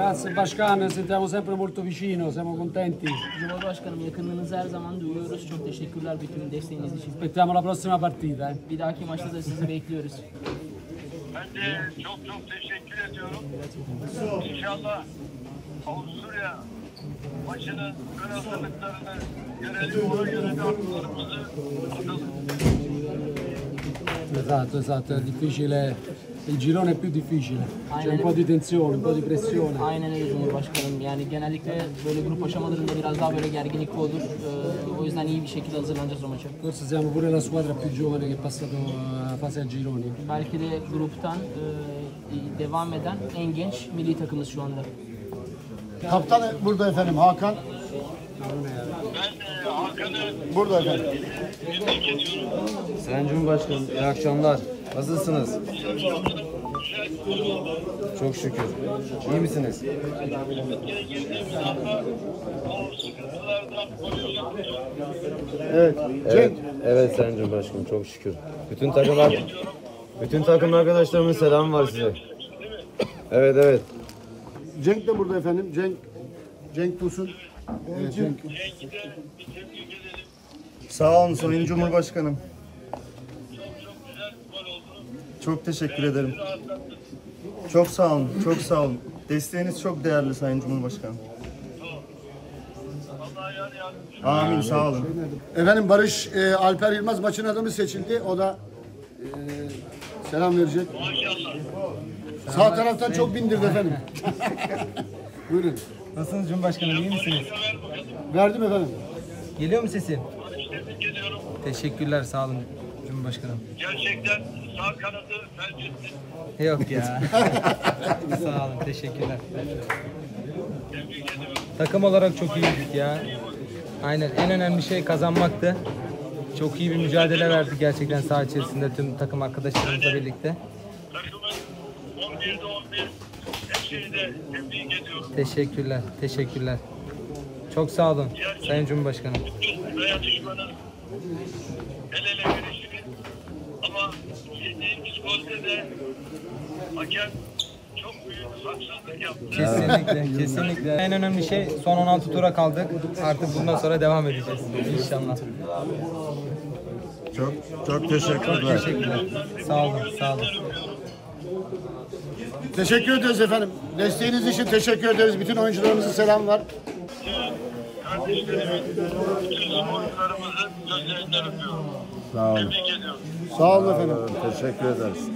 Grazie Pascane, sentiamo sempre molto vicino, siamo contenti. Cumhurbaşkanım yakınlığınızı her zaman duyuyoruz. Çok teşekkürler bütün desteğiniz için. Aspettiamo la prossima partita. Eh. Bir dahaki maçta da sizi bekliyoruz. Ben de çok çok teşekkür ediyorum. İnşallah Avusturya maçının ön hazırlıklarını görelim. Ona göre de artılarımızı atalım. Esatto, esatto, è difficile, il girone è più difficile, c'è un po' di tensione, un po' di pressione. Aynen öyle Cumhurbaşkanım. Yani genellikle böyle grup aşamalarında biraz daha böyle gerginlik olur. Ee, o yüzden iyi bir şekilde hazırlanacağız o maça. Forse siamo pure la squadra più giovane che è passato a fase a gironi. Belki de gruptan e, devam eden en genç milli takımız şu anda. Kaptan burada efendim Hakan. Ben e, Hakan'ı Burada efendim. Sayın Cumhurbaşkanım iyi akşamlar. Nasılsınız? Çok şükür. İyi misiniz? Evet. Evet, evet Sayın Cumhurbaşkanım çok şükür. Bütün takım bütün takım arkadaşlarımın selamı var size. Evet evet. Cenk de burada efendim. Cenk Cenk Tosun. Evet, Cenk. Sağ olun Sayın Cumhurbaşkanım. Çok çok güzel bir gol oldu. Çok teşekkür ederim. Çok sağ olun, çok sağ olun. Desteğiniz çok değerli Sayın Cumhurbaşkanım. Amin, sağ olun. Efendim Barış e, Alper Yılmaz maçın adamı seçildi. O da e, selam verecek. Maşallah. Sağ taraftan çok bindirdi efendim. Buyurun. Nasılsınız Cumhurbaşkanım iyi misiniz? Verdim efendim. Geliyor mu sesim? Barış tebrik ediyorum. Teşekkürler sağ olun Cumhurbaşkanım. Gerçekten sağ kanadı felç etti. Yok ya. sağ olun teşekkürler. Takım olarak çok iyiydik ya. Aynen en önemli şey kazanmaktı. Çok iyi bir mücadele verdik gerçekten saha içerisinde tüm takım arkadaşlarımızla birlikte. Takımın 11'de 11 hepsini de tebrik ediyorum. Teşekkürler, teşekkürler. Çok sağ olun Sayın Cumhurbaşkanım. Bütün dayanışmanın el ele verişiniz ama yediğimiz golde de hakem çok büyük haksızlık yaptı. Kesinlikle, kesinlikle. En önemli şey son 16 tura kaldık. Artık bundan sonra devam edeceğiz inşallah. Çok çok teşekkürler. Teşekkürler. Sağ olun, sağ olun. Teşekkür ederiz efendim. Desteğiniz için teşekkür ederiz. Bütün oyuncularımızın selam var. Kardeşlerimin, bütün sporcularımızın gözlerinden öpüyorum. Sağ olun. Tebrik ediyorum. Sağ olun efendim. Teşekkür ederiz.